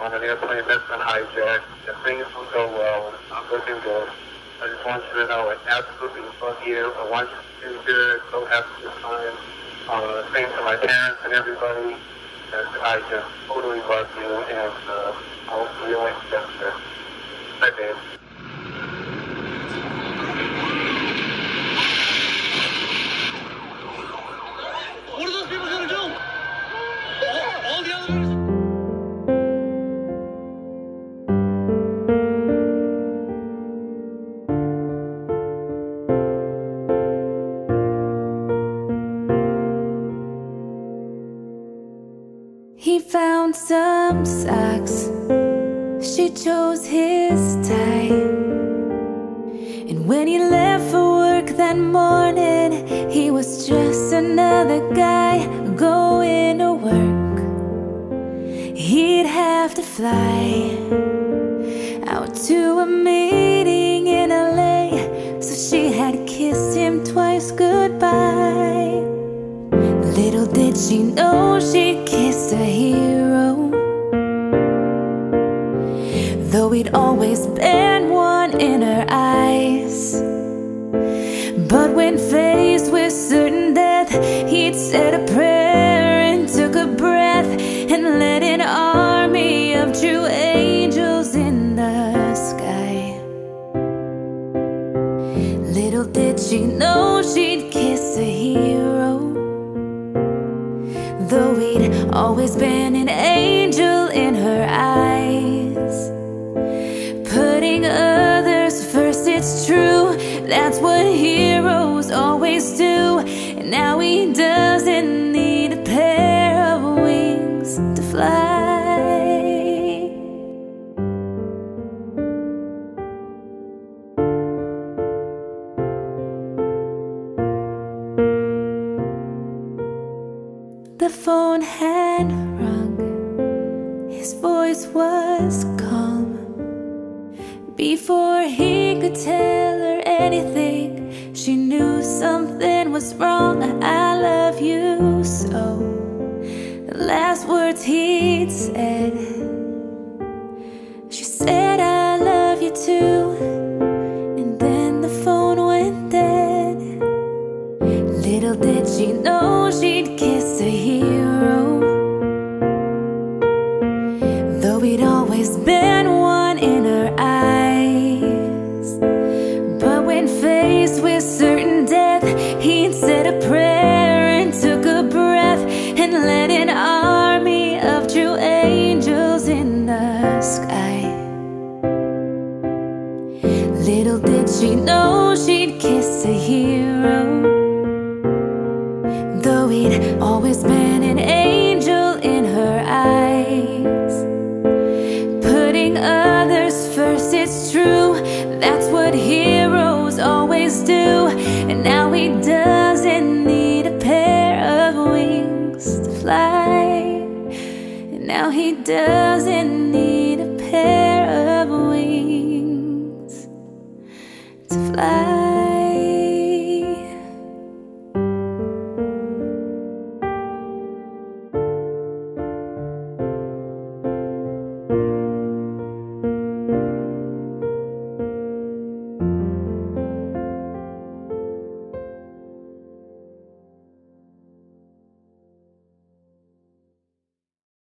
on an airplane that's been hijacked, that things will go well, not looking good. I just want you to know I absolutely love you. I want you to do good, so happy this time. Uh, same to my parents and everybody. And I just totally love you, and uh, I'll see you next semester. Bye, babe. What are those people gonna do? All, all the others. He found some socks. She chose his tie. And when he left for work that morning, he was just another guy going to work. He'd have to fly out to a meeting in LA. So she had kissed him twice goodbye. Little did she know she kissed a hero. Though he'd always been one in her eyes. But when faced with certain death, he'd said a prayer and took a breath and led an army of true angels in the sky. Little did she know she'd kiss a hero. Though he'd always been an angel in her eyes. Putting others first, it's true. That's what heroes always do. And now he doesn't The phone had rung, his voice was calm. Before he could tell her anything, she knew something was wrong. I love you so. The last words he'd said, she said, I love you too. And then the phone went dead. Little did she know she'd kiss always been one always do. And now he doesn't need a pair of wings to fly. And now he doesn't need a pair of wings to fly.